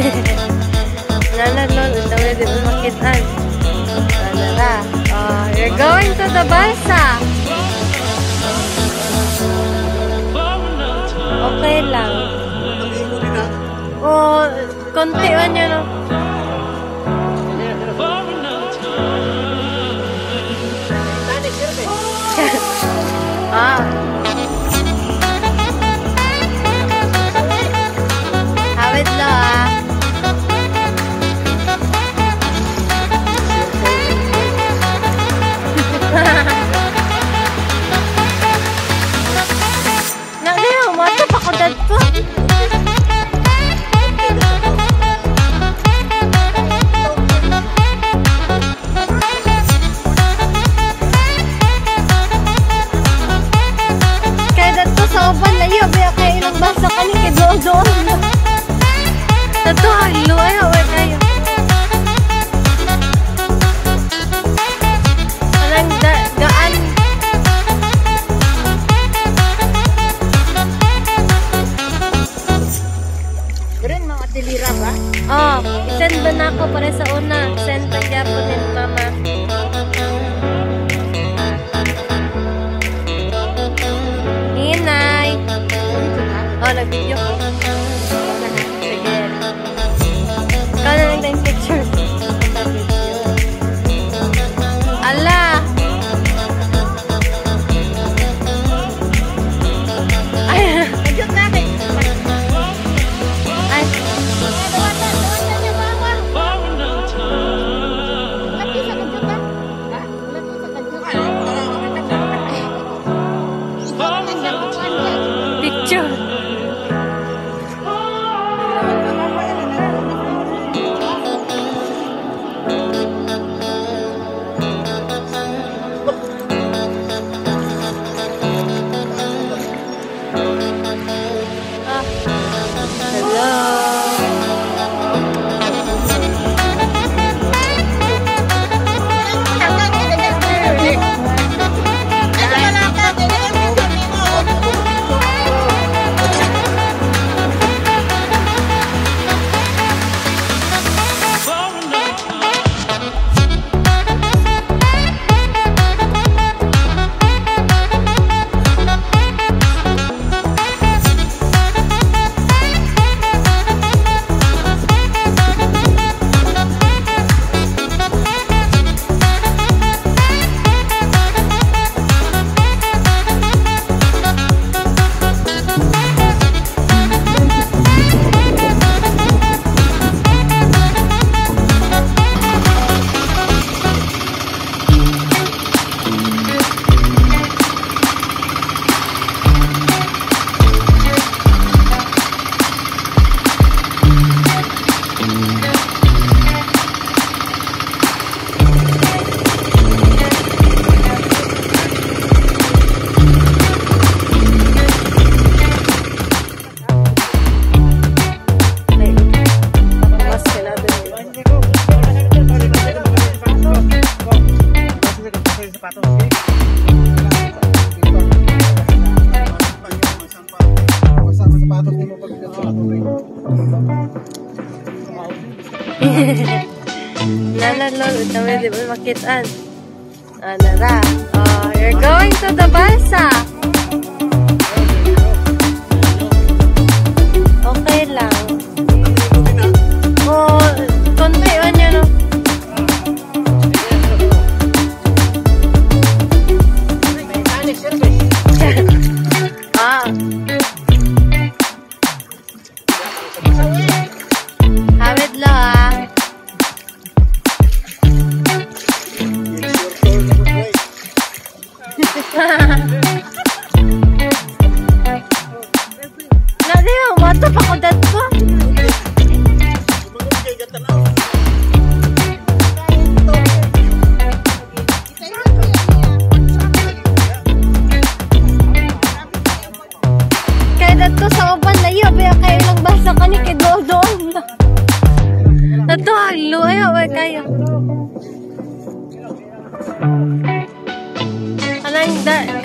Lala, lol, ang dami din makitaan. Lala, oh, you're going to the balsa. Okay lang. Oh, konti man yun. oh. kayo biya kayo ilang basa kani kay dodo. Tato luwayo wa kayo. Parang da daan. Diren mga dilira ba? Oh, send ba na ako para sa una? Send pa gyapon ni mama. Lala, lolo, tawid, di ba makitaan? Ano ah, na? Oh, you're going to the balsa!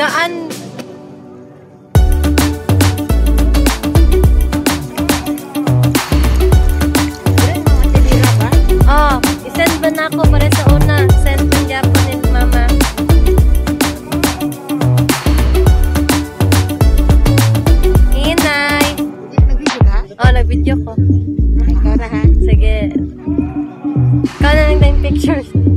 gaan Oh, isend ba na ako para sa una? Send ko niya ni mama. Inay! Oh, nag-video ko. Ikaw na ha? Sige. Ikaw na lang tayong pictures.